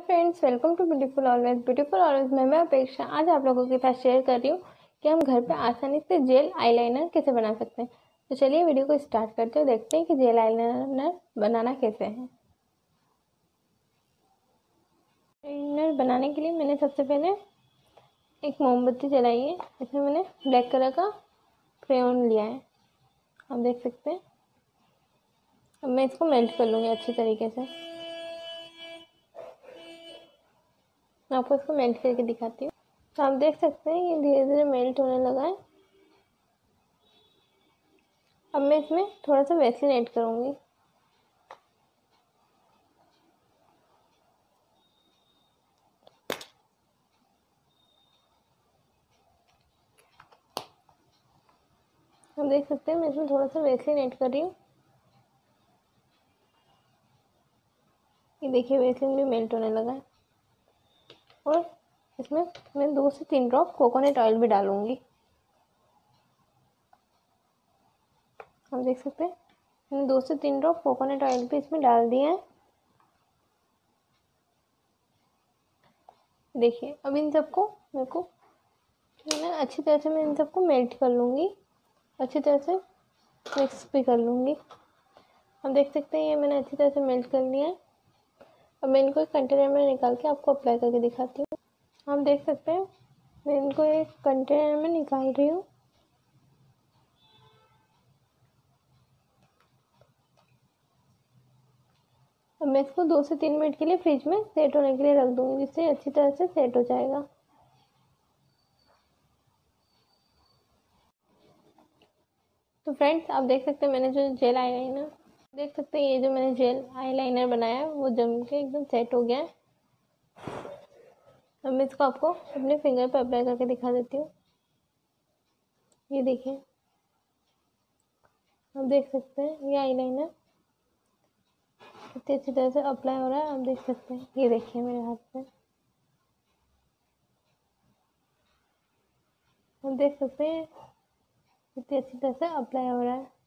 Friends welcome to beautiful always beautiful always में मैं अपेक्षा, आज आप लोगों के साथ शेयर कर रही हूँ कि हम घर पे आसानी से जेल आईलाइनर कैसे बना सकते हैं। तो चलिए वीडियो को स्टार्ट करते हैं देखते हैं कि जेल आईलाइनर बनाना कैसे है। आईलाइनर बनाने के लिए मैंने सबसे पहले एक मोमबत्ती जलाई है। इसमें मैंने ब्लैक कलर का क्रेन लिया है। आप देख सकते हैं। अब मैं इसको मेल्ट कर लूँगी अच्छी तरीके से। मैं आपको इसको मेल्ट करके दिखाती हूँ। तो आप देख सकते हैं ये धीरे धीरे मेल्ट होने लगा है। अब मैं इसमें थोड़ा सा वैसलिन ऐड करूँगी। आप देख सकते हैं मैं इसमें थोड़ा सा वैसलिन ऐड कर रही हूँ। ये देखिए वैसलिन भी मेल्ट होने लगा है। और इसमें मैं दो से तीन ड्रॉप कोकोनट ऑयल भी डालूँगी। आप देख सकते हैं, मैंने दो से तीन ड्रॉप कोकोनट ऑयल भी इसमें डाल दिए हैं। देखिए, अब इन सबको मेरे को मैं अच्छी तरह से मैं इन सबको मेल्ट कर लूँगी। अच्छी तरह से मिक्स भी कर लूँगी। अब देख सकते हैं, ये मैंने अच्छी तरह से मेल्ट कर लिया है। अब मैं इनको एक कंटेनर में निकाल के आपको अप्लाई करके दिखाती हूँ। आप देख सकते हैं, मैं इनको एक कंटेनर में निकाल रही हूँ। अब मैं इसको दो से तीन मिनट के लिए फ्रिज में सेट होने के लिए रख दूँगी, जिससे अच्छी तरह से सेट हो जाएगा। तो फ्रेंड्स आप देख सकते हैं, मैंने जो जेल आया है ना देख सकते हैं, ये जो मैंने जेल आईलाइनर बनाया है, वो जम के एकदम सेट हो गया है। अब मैं इसको आपको अपने फिंगर पर अप्लाई करके दिखा देती हूँ। ये देखिए। आप देख सकते हैं, ये आईलाइनर कितनी अच्छी तरह से अप्लाई हो रहा है, आप देख सकते हैं। ये देखिए मेरे हाथ पे। आप देख सकते हैं, कितनी अच्छी तरह से अप्लाई हो रहा है।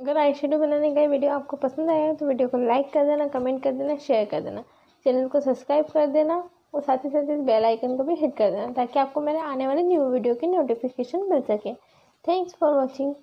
अगर आई बनाने का वीडियो आपको पसंद आया तो वीडियो को लाइक कर देना, कमेंट कर देना, शेयर कर देना। चैनल को सब्सक्राइब कर देना और साथ ही साथ इस बेल आइकन को भी हिट कर देना, ताकि आपको मेरे आने वाले न्यू वीडियो की नोटिफिकेशन मिल सके। Thanks for watching